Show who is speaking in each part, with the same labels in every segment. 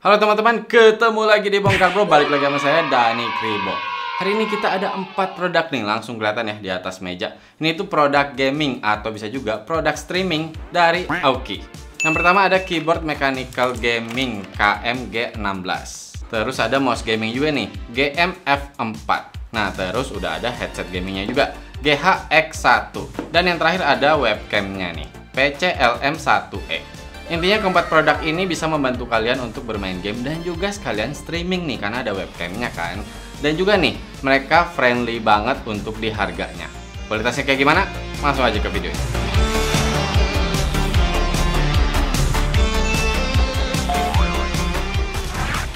Speaker 1: Halo teman-teman, ketemu lagi di Bongkar Bro, balik lagi sama saya Dani Kribo. Hari ini kita ada empat produk nih, langsung kelihatan ya di atas meja. Ini tuh produk gaming atau bisa juga produk streaming dari Aoki. Yang pertama ada keyboard mechanical gaming KMG16. Terus ada mouse gaming juga nih, GMF4. Nah, terus udah ada headset gamingnya juga, GHX1. Dan yang terakhir ada webcamnya nih, PCLM1E. Intinya keempat produk ini bisa membantu kalian untuk bermain game dan juga sekalian streaming nih karena ada webcamnya kan. Dan juga nih, mereka friendly banget untuk di harganya. Kualitasnya kayak gimana? Langsung aja ke video ini.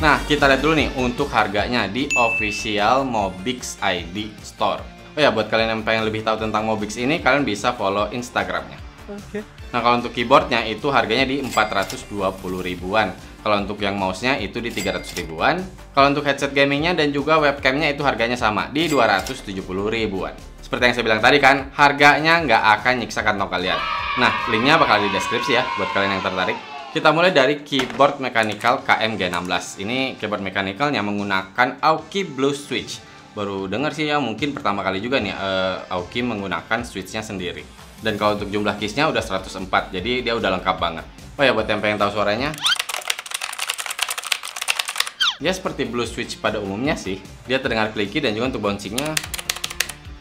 Speaker 1: Nah, kita lihat dulu nih untuk harganya di official Mobix ID Store. Oh ya, buat kalian yang pengen lebih tahu tentang Mobix ini, kalian bisa follow Instagramnya. Oke. Okay. Nah, kalau untuk keyboardnya itu harganya di 420 ribuan. Kalau untuk yang mouse-nya itu di 300 ribuan. Kalau untuk headset gamingnya dan juga webcamnya itu harganya sama di 270 ribuan. Seperti yang saya bilang tadi kan, harganya nggak akan nyiksa kantong kalian. Nah, linknya bakal di deskripsi ya buat kalian yang tertarik. Kita mulai dari keyboard mechanical KMG16. Ini keyboard mechanicalnya menggunakan Aoki Blue Switch. Baru dengar sih ya, mungkin pertama kali juga nih uh, Aoki menggunakan switchnya sendiri. Dan kalau untuk jumlah keysnya udah 104, jadi dia udah lengkap banget. Oh ya, buat yang pengen tahu suaranya, dia seperti blue switch pada umumnya sih. Dia terdengar clicky dan juga untuk bouncingnya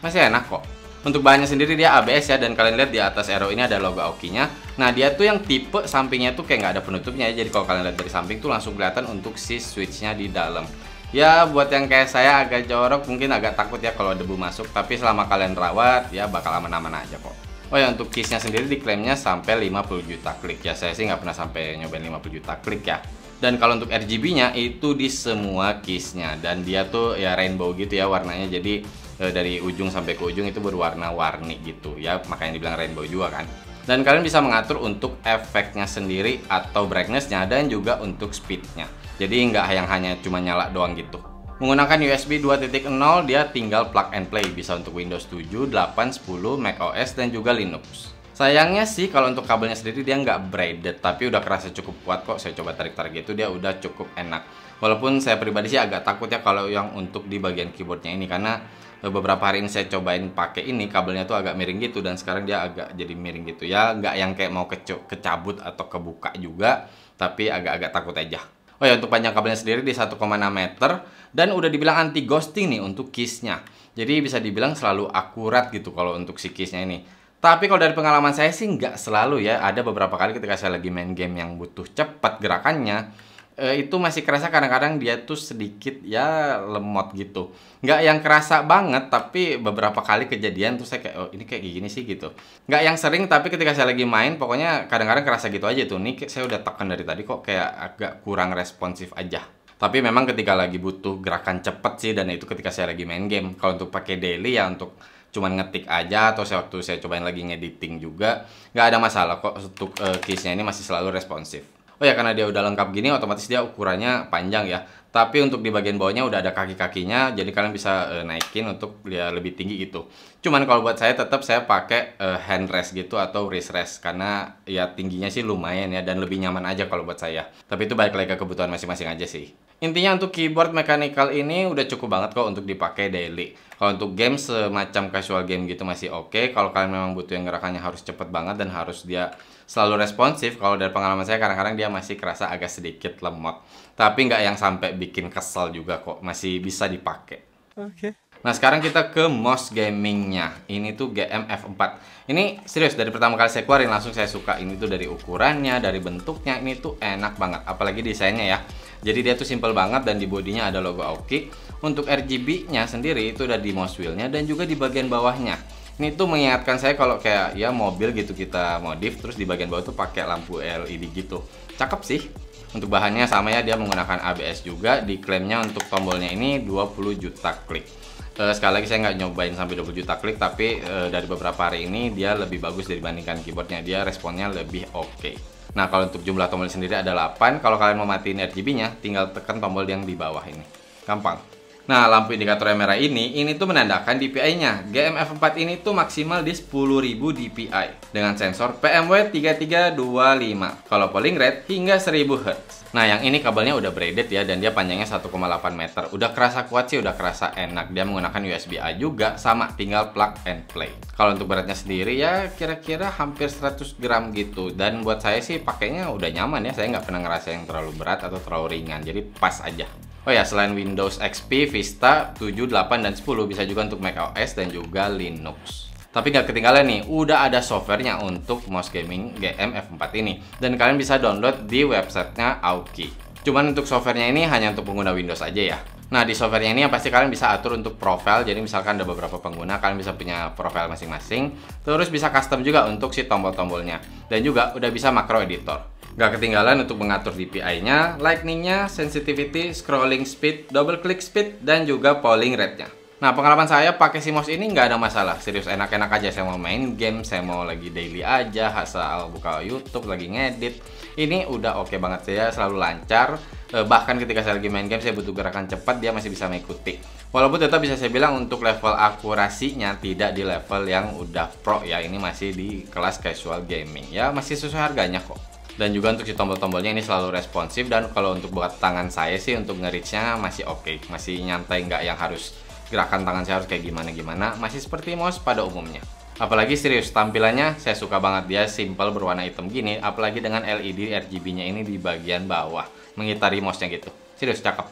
Speaker 1: masih enak kok. Untuk bahannya sendiri dia ABS ya dan kalian lihat di atas arrow ini ada logo Aoki-nya. Nah dia tuh yang tipe sampingnya tuh kayak nggak ada penutupnya ya. Jadi kalau kalian lihat dari samping tuh langsung kelihatan untuk si switchnya di dalam. Ya buat yang kayak saya agak jorok mungkin agak takut ya kalau debu masuk. Tapi selama kalian rawat ya bakal aman-aman aja kok. Oh ya untuk keysnya sendiri diklaimnya sampai 50 juta klik. Ya saya sih nggak pernah sampai nyobain 50 juta klik ya. Dan kalau untuk RGB-nya itu di semua keysnya dan dia tuh ya rainbow gitu ya warnanya. Jadi e, dari ujung sampai ke ujung itu berwarna-warni gitu ya. Makanya dibilang rainbow juga kan. Dan kalian bisa mengatur untuk efeknya sendiri atau brightnessnya dan juga untuk speednya. Jadi nggak yang hanya cuma nyala doang gitu Menggunakan USB 2.0 dia tinggal plug and play bisa untuk Windows 7, 8, 10, macOS dan juga Linux. Sayangnya sih kalau untuk kabelnya sendiri dia nggak braided tapi udah kerasa cukup kuat kok saya coba tarik-tarik itu dia udah cukup enak. Walaupun saya pribadi sih agak takut ya kalau yang untuk di bagian keyboardnya ini karena beberapa hari ini saya cobain pakai ini kabelnya tuh agak miring gitu dan sekarang dia agak jadi miring gitu ya nggak yang kayak mau kecabut atau kebuka juga tapi agak-agak takut aja. Oh ya untuk panjang kabelnya sendiri di 1,6 meter dan udah dibilang anti ghosting nih untuk keysnya. Jadi bisa dibilang selalu akurat gitu kalau untuk si keysnya ini. Tapi kalau dari pengalaman saya sih nggak selalu ya. Ada beberapa kali ketika saya lagi main game yang butuh cepat gerakannya, eh, itu masih kerasa kadang-kadang dia tuh sedikit ya lemot gitu. Nggak yang kerasa banget, tapi beberapa kali kejadian tuh saya kayak, oh ini kayak gini sih gitu. Nggak yang sering, tapi ketika saya lagi main, pokoknya kadang-kadang kerasa gitu aja tuh. Nih saya udah tekan dari tadi kok kayak agak kurang responsif aja. Tapi memang ketika lagi butuh gerakan cepet sih, dan itu ketika saya lagi main game. Kalau untuk pakai daily ya untuk cuman ngetik aja atau waktu saya cobain lagi ngediting juga nggak ada masalah kok untuk uh, keysnya ini masih selalu responsif Oh ya karena dia udah lengkap gini otomatis dia ukurannya panjang ya. Tapi untuk di bagian bawahnya udah ada kaki-kakinya jadi kalian bisa uh, naikin untuk dia lebih tinggi gitu. Cuman kalau buat saya tetap saya pakai uh, hand rest gitu atau wrist rest karena ya tingginya sih lumayan ya dan lebih nyaman aja kalau buat saya. Tapi itu balik lagi ke kebutuhan masing-masing aja sih. Intinya untuk keyboard mechanical ini udah cukup banget kok untuk dipakai daily. Kalau untuk game semacam casual game gitu masih oke. Okay. Kalau kalian memang butuh yang gerakannya harus cepet banget dan harus dia selalu responsif kalau dari pengalaman saya kadang-kadang dia masih kerasa agak sedikit lemot tapi nggak yang sampai bikin kesel juga kok masih bisa dipakai oke okay. Nah sekarang kita ke mouse gamingnya. Ini tuh GMF4 Ini serius dari pertama kali saya keluarin langsung saya suka. Ini tuh dari ukurannya, dari bentuknya Ini tuh enak banget. Apalagi desainnya ya. Jadi dia tuh simple banget dan di bodinya ada logo Aoki. Untuk RGB-nya sendiri itu udah di mouse wheel-nya Dan juga di bagian bawahnya. Ini tuh mengingatkan saya kalau kayak ya mobil gitu kita modif terus di bagian bawah tuh pakai lampu LED gitu. Cakep sih. Untuk bahannya sama ya dia menggunakan ABS juga. Diklaimnya untuk tombolnya ini 20 juta klik uh, sekali lagi saya nggak nyobain sampai 20 juta klik tapi uh, dari beberapa hari ini dia lebih bagus dibandingkan keyboardnya. Dia responnya lebih oke. Okay. nah kalau untuk jumlah tombol sendiri ada 8 kalau kalian mau matiin RGB nya tinggal tekan tombol yang di bawah ini. Gampang Nah, lampu indikator yang merah ini, ini tuh menandakan DPI-nya. GMF4 ini tuh maksimal di 10.000 DPI dengan sensor PMW3325. Kalau polling rate hingga 1000 Hz. Nah, yang ini kabelnya udah braided ya dan dia panjangnya 1,8 meter. Udah kerasa kuat sih, udah kerasa enak. Dia menggunakan USB-A juga sama tinggal plug and play. Kalau untuk beratnya sendiri ya kira-kira hampir 100 gram gitu. Dan buat saya sih pakainya udah nyaman ya. Saya nggak pernah ngerasa yang terlalu berat atau terlalu ringan. Jadi pas aja. Oh ya, selain Windows XP, Vista, 7, 8, dan 10 bisa juga untuk macOS dan juga Linux. Tapi nggak ketinggalan nih, udah ada softwarenya untuk mouse gaming GM F4 ini. Dan kalian bisa download di websitenya Aoki. Cuman untuk softwarenya ini hanya untuk pengguna Windows aja ya. Nah, di softwarenya ini yang pasti kalian bisa atur untuk profile. Jadi misalkan ada beberapa pengguna, kalian bisa punya profile masing-masing. Terus bisa custom juga untuk si tombol-tombolnya. Dan juga udah bisa macro editor. Gak ketinggalan untuk mengatur DPI-nya, lightning-nya, sensitivity, scrolling speed, double click speed, dan juga polling rate-nya. Nah, pengalaman saya pakai mouse ini nggak ada masalah. Serius, enak-enak aja. Saya mau main game, saya mau lagi daily aja, asal buka YouTube, lagi ngedit. Ini udah oke okay banget. Saya selalu lancar. Eh, bahkan ketika saya lagi main game, saya butuh gerakan cepat, dia masih bisa mengikuti. Walaupun tetap bisa saya bilang untuk level akurasinya tidak di level yang udah pro ya. Ini masih di kelas casual gaming. Ya, masih sesuai harganya kok dan juga untuk si tombol-tombolnya ini selalu responsif dan kalau untuk buat tangan saya sih untuk nge masih oke. Okay. masih nyantai nggak yang harus gerakan tangan saya harus kayak gimana-gimana. Masih seperti mouse pada umumnya. Apalagi serius tampilannya saya suka banget. Dia simple berwarna hitam gini apalagi dengan LED RGB nya ini di bagian bawah. Mengitari mouse-nya gitu. Serius cakep.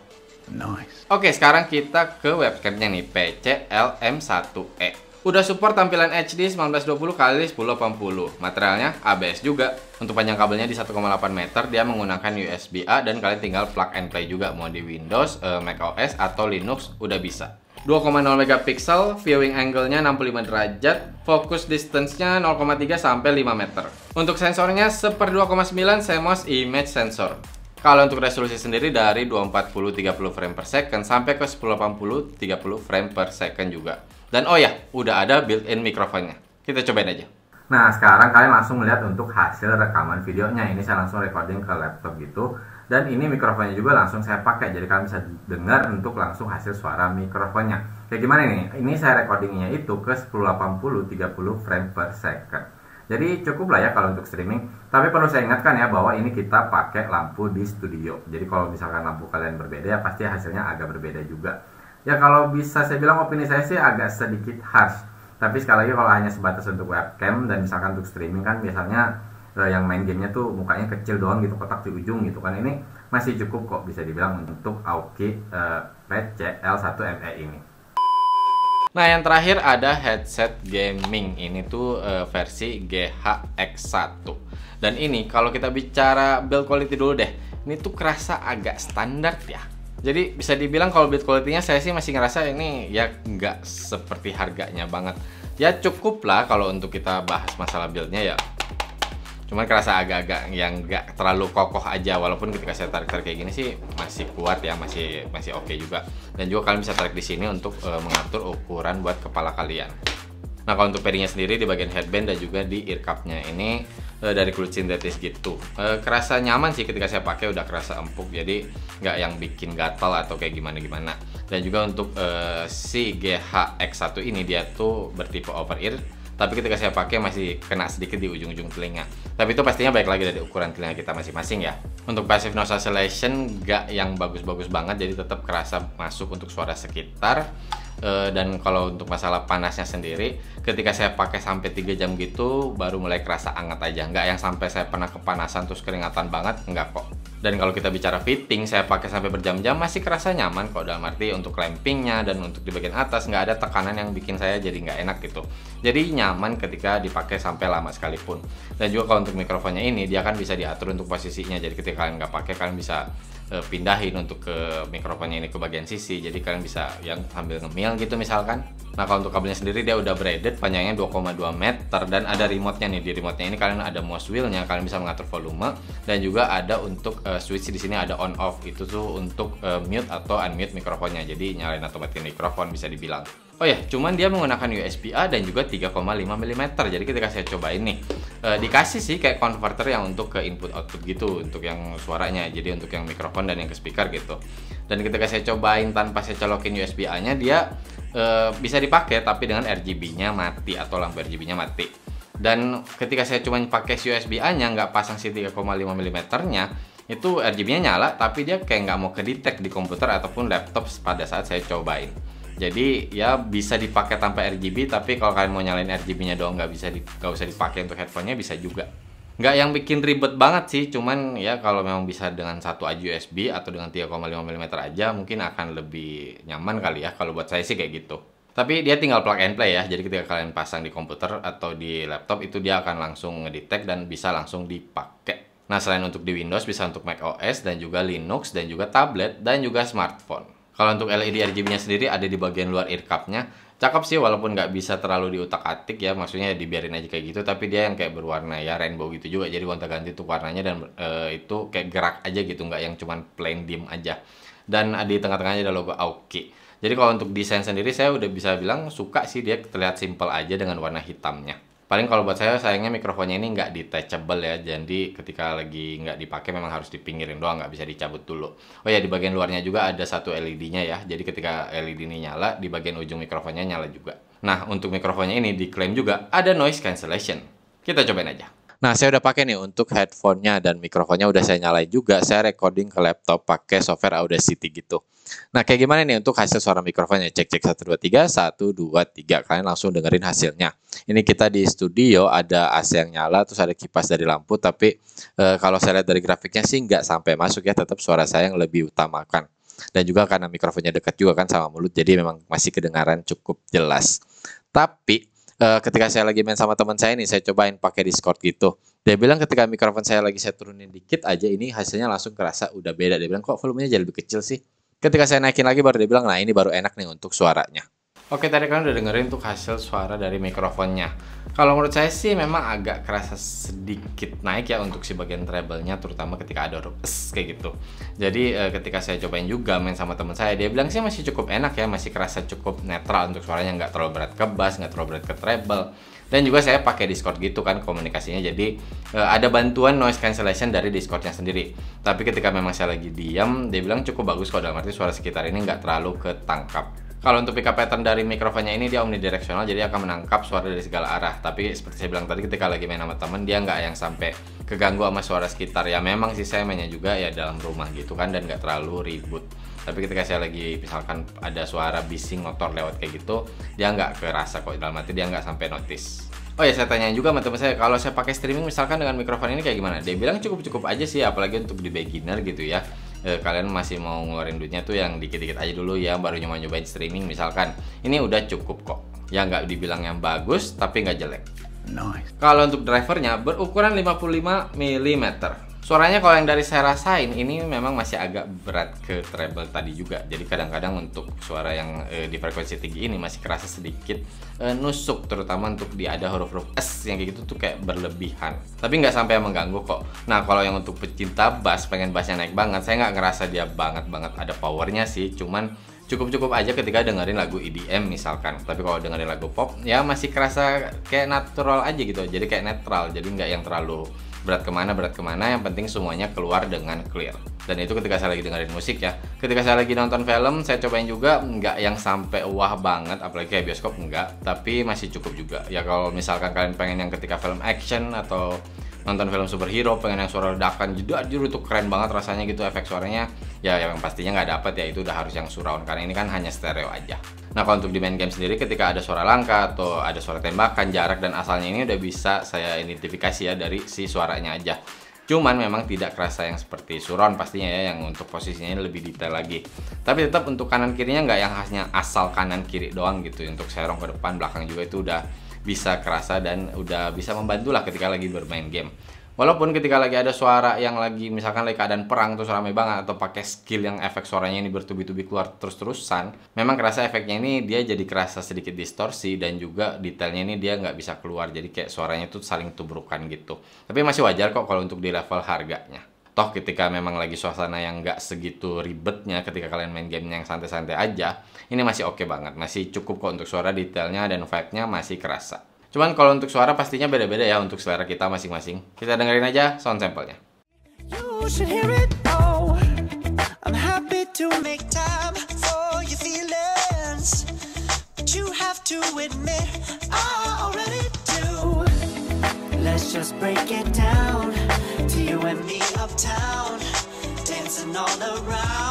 Speaker 1: Nice. Oke sekarang kita ke webcamnya nih PCLM1E Udah support tampilan HD 1920 x 1080. Materialnya ABS juga. Untuk panjang kabelnya di 1,8 meter, dia menggunakan USB-A dan kalian tinggal plug and play juga mau di Windows, eh, macOS atau Linux udah bisa. 2,0 megapiksel, viewing angle-nya 65 derajat, focus distance-nya 0,3 sampai 5 meter. Untuk sensornya 1 2,9 CMOS image sensor. Kalau untuk resolusi sendiri dari 240 30 frame per second sampai ke 1080 30 frame per second juga. Dan oh ya, udah ada built-in mikrofonnya. Kita cobain aja. Nah, sekarang kalian langsung melihat untuk hasil rekaman videonya. Ini saya langsung recording ke laptop gitu. Dan ini mikrofonnya juga langsung saya pakai. Jadi kalian bisa dengar untuk langsung hasil suara mikrofonnya. Kayak gimana nih? Ini saya recordingnya itu ke 1080 30 frame per second. Jadi cukup lah ya kalau untuk streaming. Tapi perlu saya ingatkan ya bahwa ini kita pakai lampu di studio. Jadi kalau misalkan lampu kalian berbeda ya pasti hasilnya agak berbeda juga. Ya kalau bisa saya bilang opini saya sih agak sedikit harsh. Tapi sekali lagi kalau hanya sebatas untuk webcam dan misalkan untuk streaming kan biasanya eh, yang main gamenya tuh mukanya kecil doang gitu kotak di ujung gitu kan ini masih cukup kok bisa dibilang untuk Aoki eh, PCL1ME ini. Nah yang terakhir ada headset gaming ini tuh eh, versi GHX1 dan ini kalau kita bicara build quality dulu deh ini tuh kerasa agak standar ya jadi bisa dibilang kalau build quality-nya saya sih masih ngerasa ini ya nggak seperti harganya banget. Ya cukup lah kalau untuk kita bahas masalah build-nya ya. Cuman kerasa agak-agak yang nggak terlalu kokoh aja walaupun ketika saya tarik-tarik kayak gini sih masih kuat ya, masih masih oke okay juga. Dan juga kalian bisa tarik di sini untuk uh, mengatur ukuran buat kepala kalian. Nah kalau untuk paddingnya sendiri di bagian headband dan juga di ear cup-nya ini e, dari kulit sintetis gitu. E, kerasa nyaman sih ketika saya pakai udah kerasa empuk jadi nggak yang bikin gatal atau kayak gimana-gimana. Dan juga untuk e, si GHX1 ini dia tuh bertipe over ear tapi ketika saya pakai masih kena sedikit di ujung-ujung telinga. Tapi itu pastinya baik lagi dari ukuran telinga kita masing-masing ya. Untuk passive noise cancellation nggak yang bagus-bagus banget jadi tetap kerasa masuk untuk suara sekitar Eh, dan kalau untuk masalah panasnya sendiri ketika saya pakai sampai 3 jam gitu baru mulai kerasa hangat aja. Nggak yang sampai saya pernah kepanasan terus keringatan banget nggak kok. Dan kalau kita bicara fitting saya pakai sampai berjam-jam masih kerasa nyaman kok. Dalam arti untuk clampingnya dan untuk di bagian atas nggak ada tekanan yang bikin saya jadi nggak enak gitu. Jadi nyaman ketika dipakai sampai lama sekalipun. Dan juga kalau untuk mikrofonnya ini dia kan bisa diatur untuk posisinya. Jadi ketika kalian nggak pakai kalian bisa uh, pindahin untuk ke mikrofonnya ini ke bagian sisi. Jadi kalian bisa yang sambil ngemil gitu misalkan. Nah kalau untuk kabelnya sendiri dia udah braided panjangnya 2,2 meter. Dan ada remote-nya nih. Di remote-nya ini kalian ada mouse wheel-nya kalian bisa mengatur volume. Dan juga ada untuk uh, switch di sini ada on off itu tuh untuk uh, mute atau unmute mikrofonnya. Jadi nyalain atau matiin mikrofon bisa dibilang. Oh ya, cuman dia menggunakan USB-A dan juga 3,5 mm. Jadi ketika saya coba ini e, dikasih sih kayak converter yang untuk ke input output gitu untuk yang suaranya. Jadi untuk yang mikrofon dan yang ke speaker gitu. Dan ketika saya cobain tanpa saya colokin USB-A-nya dia e, bisa dipakai tapi dengan RGB-nya mati atau lampu RGB-nya mati. Dan ketika saya cuma pakai USB-A-nya nggak pasang si 3,5 mm-nya itu RGB-nya nyala tapi dia kayak nggak mau kedetek di komputer ataupun laptop pada saat saya cobain jadi ya bisa dipakai tanpa RGB tapi kalau kalian mau nyalain RGB-nya doang nggak bisa nggak usah dipakai untuk headphone-nya bisa juga. Nggak yang bikin ribet banget sih cuman ya kalau memang bisa dengan satu aja USB atau dengan 3,5 mm aja mungkin akan lebih nyaman kali ya. Kalau buat saya sih kayak gitu. Tapi dia tinggal plug and play ya. Jadi ketika kalian pasang di komputer atau di laptop itu dia akan langsung ngedetect dan bisa langsung dipakai. Nah selain untuk di Windows bisa untuk Mac OS dan juga Linux dan juga tablet dan juga smartphone kalau untuk LED RGB-nya sendiri ada di bagian luar ear cup-nya. Cakep sih walaupun nggak bisa terlalu diutak-atik ya, maksudnya dibiarin aja kayak gitu. Tapi dia yang kayak berwarna ya rainbow gitu juga. Jadi gonta-ganti tuh warnanya dan e, itu kayak gerak aja gitu, nggak yang cuman plain dim aja. Dan di tengah-tengahnya ada logo Aoki. Jadi kalau untuk desain sendiri saya udah bisa bilang suka sih dia terlihat simple aja dengan warna hitamnya paling kalau buat saya sayangnya mikrofonnya ini nggak detachable ya. Jadi ketika lagi nggak dipakai memang harus dipinggirin doang nggak bisa dicabut dulu. Oh ya di bagian luarnya juga ada satu LED-nya ya. Jadi ketika LED ini nyala di bagian ujung mikrofonnya nyala juga. Nah untuk mikrofonnya ini diklaim juga ada noise cancellation. Kita cobain aja Nah, saya udah pakai nih untuk headphone-nya dan mikrofonnya udah saya nyalain juga. Saya recording ke laptop pakai software Audacity gitu. Nah, kayak gimana nih untuk hasil suara mikrofonnya? Cek cek 1 2 3 1 2 3. Kalian langsung dengerin hasilnya. Ini kita di studio ada AC yang nyala terus ada kipas dari lampu tapi e, kalau saya lihat dari grafiknya sih nggak sampai masuk ya, tetap suara saya yang lebih utamakan. Dan juga karena mikrofonnya dekat juga kan sama mulut jadi memang masih kedengaran cukup jelas. Tapi uh, ketika saya lagi main sama teman saya nih, saya cobain pakai Discord gitu. Dia bilang ketika mikrofon saya lagi saya turunin dikit aja, ini hasilnya langsung kerasa udah beda. Dia bilang kok volumenya jadi lebih kecil sih. Ketika saya naikin lagi baru dia bilang, nah ini baru enak nih untuk suaranya. Oke, tadi kalian udah dengerin untuk hasil suara dari mikrofonnya. Kalau menurut saya sih memang agak kerasa sedikit naik ya untuk si bagian treble-nya terutama ketika ada huruf S kayak gitu. Jadi e, ketika saya cobain juga main sama teman saya, dia bilang sih masih cukup enak ya, masih kerasa cukup netral untuk suaranya nggak terlalu berat ke bass, nggak terlalu berat ke treble. Dan juga saya pakai Discord gitu kan komunikasinya. Jadi e, ada bantuan noise cancellation dari Discordnya sendiri. Tapi ketika memang saya lagi diam, dia bilang cukup bagus kalau dalam arti suara sekitar ini nggak terlalu ketangkap. Kalau untuk pickup pattern dari mikrofonnya ini dia omnidirectional jadi akan menangkap suara dari segala arah. Tapi seperti saya bilang tadi ketika lagi main sama temen dia nggak yang sampai keganggu sama suara sekitar. Ya memang sih saya mainnya juga ya dalam rumah gitu kan dan nggak terlalu ribut. Tapi ketika saya lagi misalkan ada suara bising motor lewat kayak gitu, dia nggak kerasa kok dalam arti dia nggak sampai notice. Oh ya saya tanya juga sama teman saya kalau saya pakai streaming misalkan dengan mikrofon ini kayak gimana? Dia bilang cukup-cukup aja sih apalagi untuk di beginner gitu ya eh, kalian masih mau ngeluarin duitnya tuh yang dikit-dikit aja dulu ya baru nyoba nyobain streaming misalkan. Ini udah cukup kok. Ya nggak dibilang yang bagus tapi nggak jelek. Nice. kalau untuk drivernya berukuran 55 mm Suaranya kalau yang dari saya rasain ini memang masih agak berat ke treble tadi juga. Jadi kadang-kadang untuk suara yang e, di frekuensi tinggi ini masih kerasa sedikit e, nusuk terutama untuk di ada huruf-huruf S yang kayak gitu tuh kayak berlebihan. Tapi nggak sampai mengganggu kok. Nah kalau yang untuk pecinta bass pengen bassnya naik banget, saya nggak ngerasa dia banget banget ada powernya sih. Cuman cukup-cukup aja ketika dengerin lagu EDM misalkan. Tapi kalau dengerin lagu pop ya masih kerasa kayak natural aja gitu. Jadi kayak netral. Jadi nggak yang terlalu berat ke mana berat ke mana yang penting semuanya keluar dengan clear. Dan itu ketika saya lagi dengerin musik ya. Ketika saya lagi nonton film saya cobain juga nggak yang sampai wah banget apalagi kayak bioskop nggak. Tapi masih cukup juga. Ya kalau misalkan kalian pengen yang ketika film action atau nonton film superhero pengen yang suara ledakan jadi aduh itu keren banget rasanya gitu efek suaranya. Ya yang pastinya nggak dapat ya itu udah harus yang surround. Karena ini kan hanya stereo aja nah kalau untuk di main game sendiri ketika ada suara langka atau ada suara tembakan jarak dan asalnya ini udah bisa saya identifikasi ya dari si suaranya aja Cuman memang tidak kerasa yang seperti surround pastinya ya yang untuk posisinya lebih detail lagi. Tapi tetap untuk kanan kirinya nggak yang khasnya asal kanan kiri doang gitu. Untuk serong ke depan belakang juga itu udah bisa kerasa dan udah bisa membantu lah ketika lagi bermain game. Walaupun ketika lagi ada suara yang lagi misalkan lagi keadaan perang terus rame banget atau pakai skill yang efek suaranya ini bertubi-tubi keluar terus-terusan, memang kerasa efeknya ini dia jadi kerasa sedikit distorsi dan juga detailnya ini dia nggak bisa keluar jadi kayak suaranya tuh saling tubrukan gitu. Tapi masih wajar kok kalau untuk di level harganya. Toh ketika memang lagi suasana yang nggak segitu ribetnya ketika kalian main game yang santai-santai aja, ini masih oke okay banget. Masih cukup kok untuk suara detailnya dan vibe-nya masih kerasa. Cuman kalau untuk suara pastinya beda-beda ya untuk selera kita masing-masing. Kita dengerin aja sound. Let's just break it down to you and me uptown. Dancing all around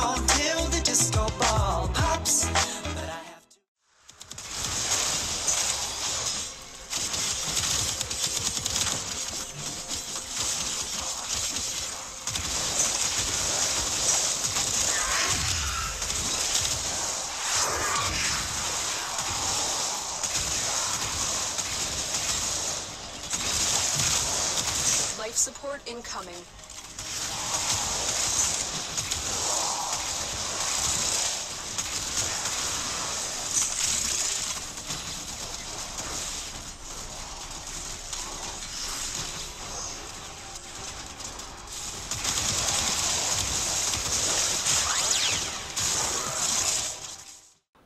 Speaker 1: incoming.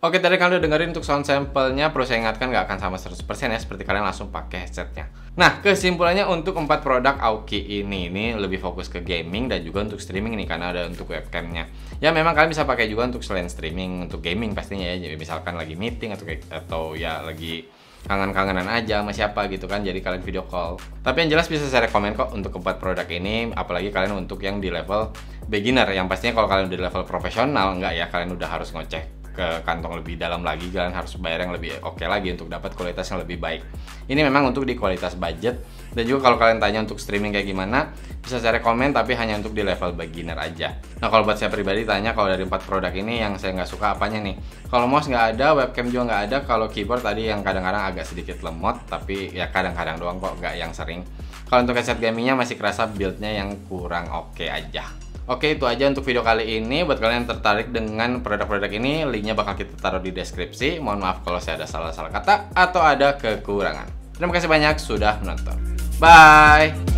Speaker 1: Oke, tadi kalian udah dengerin untuk sound sample-nya, perlu saya ingatkan nggak akan sama 100% ya, seperti kalian langsung pakai headsetnya. Nah, kesimpulannya untuk empat produk Aoki ini, ini lebih fokus ke gaming dan juga untuk streaming nih, karena ada untuk webcamnya. Ya, memang kalian bisa pakai juga untuk selain streaming, untuk gaming pastinya ya, jadi misalkan lagi meeting atau, atau ya lagi kangen-kangenan aja sama siapa gitu kan jadi kalian video call tapi yang jelas bisa saya rekomend kok untuk keempat produk ini apalagi kalian untuk yang di level beginner yang pastinya kalau kalian udah di level profesional enggak ya kalian udah harus ngecek ke kantong lebih dalam lagi kalian harus bayar yang lebih oke okay lagi untuk dapat kualitas yang lebih baik. Ini memang untuk di kualitas budget. Dan juga kalau kalian tanya untuk streaming kayak gimana bisa saya rekomend tapi hanya untuk di level beginner aja. Nah kalau buat saya pribadi tanya kalau dari empat produk ini yang saya nggak suka apanya nih. Kalau mouse nggak ada webcam juga nggak ada kalau keyboard tadi yang kadang-kadang agak sedikit lemot tapi ya kadang-kadang doang kok nggak yang sering. Kalau untuk headset gamingnya masih kerasa buildnya yang kurang oke okay aja Oke itu aja untuk video kali ini. Buat kalian yang tertarik dengan produk-produk ini Linknya bakal kita taruh di deskripsi. Mohon maaf kalau saya ada salah-salah kata Atau ada kekurangan. Terima kasih banyak sudah menonton. Bye